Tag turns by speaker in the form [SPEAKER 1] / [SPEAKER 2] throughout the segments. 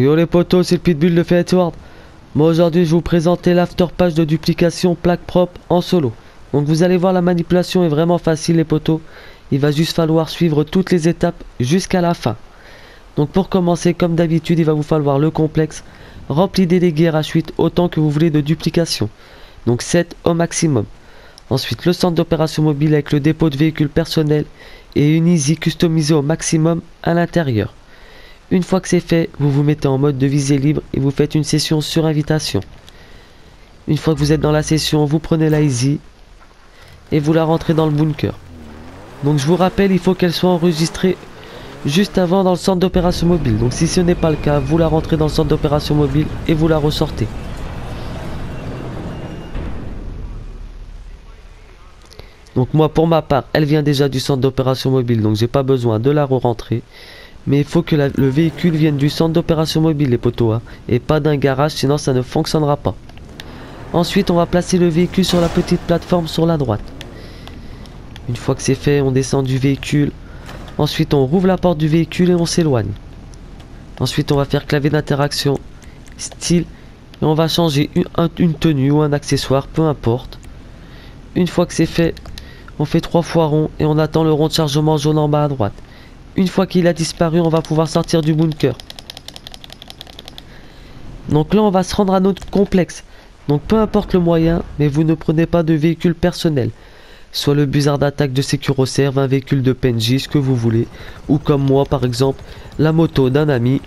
[SPEAKER 1] Yo les potos, c'est le Pitbull de Fightward. Moi aujourd'hui je vous présenter l'afterpage de duplication plaque propre en solo. Donc vous allez voir la manipulation est vraiment facile les potos. Il va juste falloir suivre toutes les étapes jusqu'à la fin. Donc pour commencer comme d'habitude il va vous falloir le complexe rempli des dégâts H8 autant que vous voulez de duplication. Donc 7 au maximum. Ensuite le centre d'opération mobile avec le dépôt de véhicules personnels et une easy customisée au maximum à l'intérieur. Une fois que c'est fait, vous vous mettez en mode de visée libre et vous faites une session sur invitation. Une fois que vous êtes dans la session, vous prenez la easy et vous la rentrez dans le bunker. Donc je vous rappelle, il faut qu'elle soit enregistrée juste avant dans le centre d'opération mobile. Donc si ce n'est pas le cas, vous la rentrez dans le centre d'opération mobile et vous la ressortez. Donc moi pour ma part, elle vient déjà du centre d'opération mobile, donc j'ai pas besoin de la re-rentrer. Mais il faut que le véhicule vienne du centre d'opération mobile, les poteaux, hein, et pas d'un garage, sinon ça ne fonctionnera pas. Ensuite, on va placer le véhicule sur la petite plateforme sur la droite. Une fois que c'est fait, on descend du véhicule. Ensuite, on rouvre la porte du véhicule et on s'éloigne. Ensuite, on va faire clavier d'interaction, style, et on va changer une, une tenue ou un accessoire, peu importe. Une fois que c'est fait, on fait trois fois rond et on attend le rond de chargement jaune en bas à droite. Une fois qu'il a disparu, on va pouvoir sortir du bunker. Donc là, on va se rendre à notre complexe. Donc peu importe le moyen, mais vous ne prenez pas de véhicule personnel. Soit le buzzard d'attaque de Securoserve, un véhicule de PNJ, ce que vous voulez. Ou comme moi par exemple, la moto d'un ami.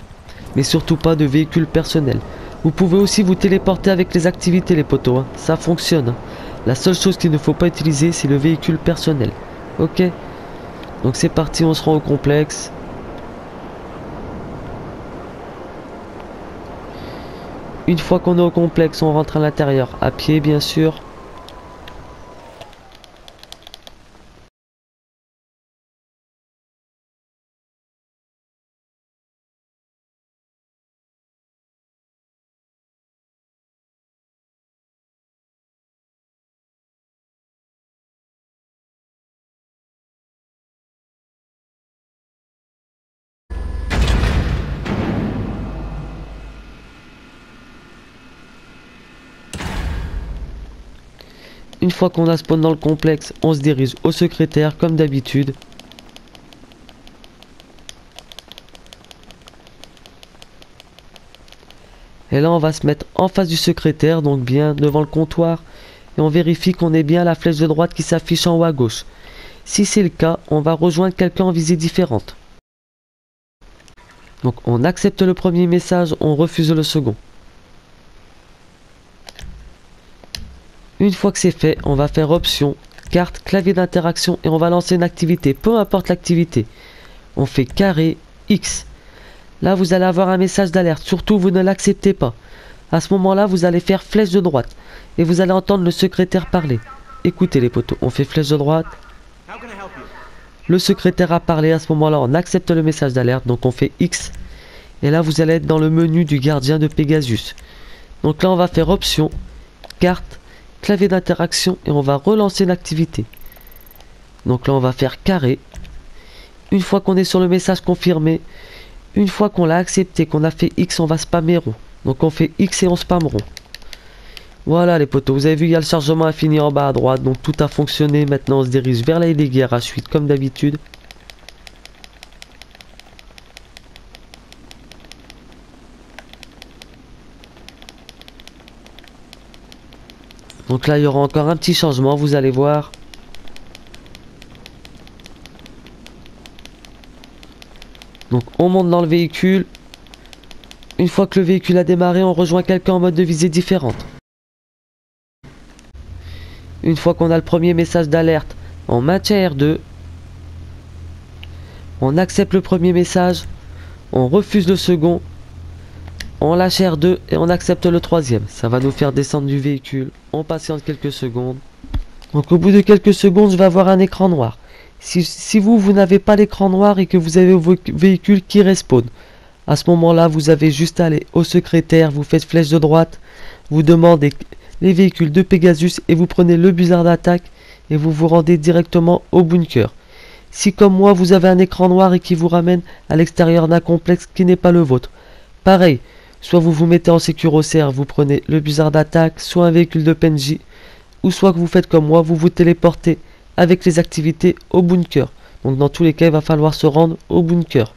[SPEAKER 1] Mais surtout pas de véhicule personnel. Vous pouvez aussi vous téléporter avec les activités les potos, hein. ça fonctionne. Hein. La seule chose qu'il ne faut pas utiliser c'est le véhicule personnel. Ok? Donc c'est parti, on se rend au complexe. Une fois qu'on est au complexe, on rentre à l'intérieur, à pied bien sûr. Une fois qu'on a spawn dans le complexe, on se dirige au secrétaire comme d'habitude. Et là on va se mettre en face du secrétaire, donc bien devant le comptoir. Et on vérifie qu'on ait bien la flèche de droite qui s'affiche en haut à gauche. Si c'est le cas, on va rejoindre quelqu'un en visée différente. Donc on accepte le premier message, on refuse le second. Une fois que c'est fait, on va faire option, carte, clavier d'interaction et on va lancer une activité, peu importe l'activité. On fait carré X. Là, vous allez avoir un message d'alerte. Surtout, vous ne l'acceptez pas. À ce moment-là, vous allez faire flèche de droite et vous allez entendre le secrétaire parler. Écoutez les potos, on fait flèche de droite. Le secrétaire a parlé, à ce moment-là, on accepte le message d'alerte, donc on fait X. Et là, vous allez être dans le menu du gardien de Pegasus. Donc là, on va faire option, carte, clavier d'interaction et on va relancer l'activité. Donc là, on va faire carré. Une fois qu'on est sur le message confirmé, une fois qu'on l'a accepté, qu'on a fait X, on va spammer rond. Donc on fait X et on spamme rond. Voilà les potos, vous avez vu, il y a le chargement infini en bas à droite, donc tout a fonctionné. Maintenant, on se dirige vers la guerre à suite, comme d'habitude. Donc là, il y aura encore un petit changement, vous allez voir. Donc on monte dans le véhicule. Une fois que le véhicule a démarré, on rejoint quelqu'un en mode de visée différente. Une fois qu'on a le premier message d'alerte, on maintient R2. On accepte le premier message. On refuse le second. On lâche R2 et on accepte le troisième. Ça va nous faire descendre du véhicule. On patiente quelques secondes. Donc au bout de quelques secondes, je vais avoir un écran noir. Si, vous, vous n'avez pas l'écran noir et que vous avez vos véhicules qui respawn, à ce moment-là, vous avez juste à aller au secrétaire, vous faites flèche de droite, vous demandez les véhicules de Pegasus et vous prenez le buzzard d'attaque et vous vous rendez directement au bunker. Si comme moi, vous avez un écran noir et qui vous ramène à l'extérieur d'un complexe qui n'est pas le vôtre, Pareil, soit vous vous mettez en sécuritaire, vous prenez le bizarre d'attaque, soit un véhicule de PNJ, ou soit que vous faites comme moi, vous vous téléportez avec les activités au bunker. Donc dans tous les cas, il va falloir se rendre au bunker.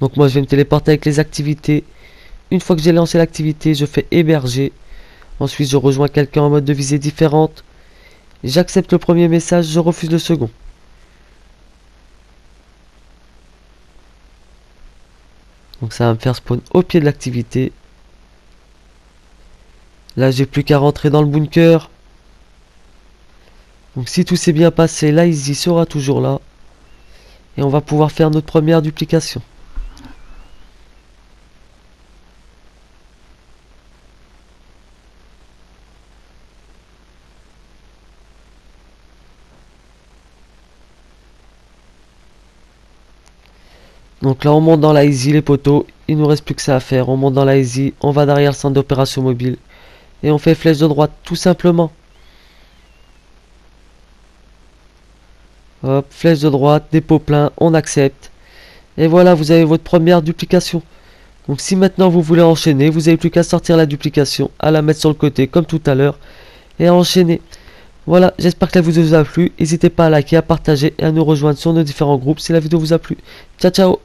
[SPEAKER 1] Donc moi, je vais me téléporter avec les activités. Une fois que j'ai lancé l'activité, je fais héberger. Ensuite, je rejoins quelqu'un en mode de visée différente. J'accepte le premier message, je refuse le second. Donc ça va me faire spawn au pied de l'activité. Là, j'ai plus qu'à rentrer dans le bunker. Donc si tout s'est bien passé, là, Easy sera toujours là. Et on va pouvoir faire notre première duplication. Donc là on monte dans la easy les poteaux, il nous reste plus que ça à faire, on monte dans la easy, on va derrière le centre d'opération mobile et on fait flèche de droite tout simplement. Hop, flèche de droite, dépôt plein, on accepte. Et voilà, vous avez votre première duplication. Donc si maintenant vous voulez enchaîner, vous n'avez plus qu'à sortir la duplication, à la mettre sur le côté comme tout à l'heure et à enchaîner. Voilà, j'espère que la vidéo vous a plu. N'hésitez pas à liker, à partager et à nous rejoindre sur nos différents groupes si la vidéo vous a plu. Ciao ciao